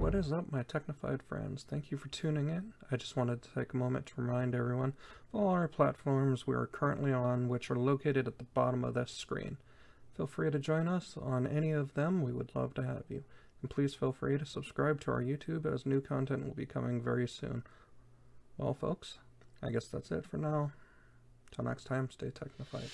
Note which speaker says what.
Speaker 1: What is up, my Teknified friends? Thank you for tuning in. I just wanted to take a moment to remind everyone all our platforms we are currently on, which are located at the bottom of this screen. Feel free to join us on any of them. We would love to have you. And please feel free to subscribe to our YouTube as new content will be coming very soon. Well, folks, I guess that's it for now. Till next time, stay Teknified.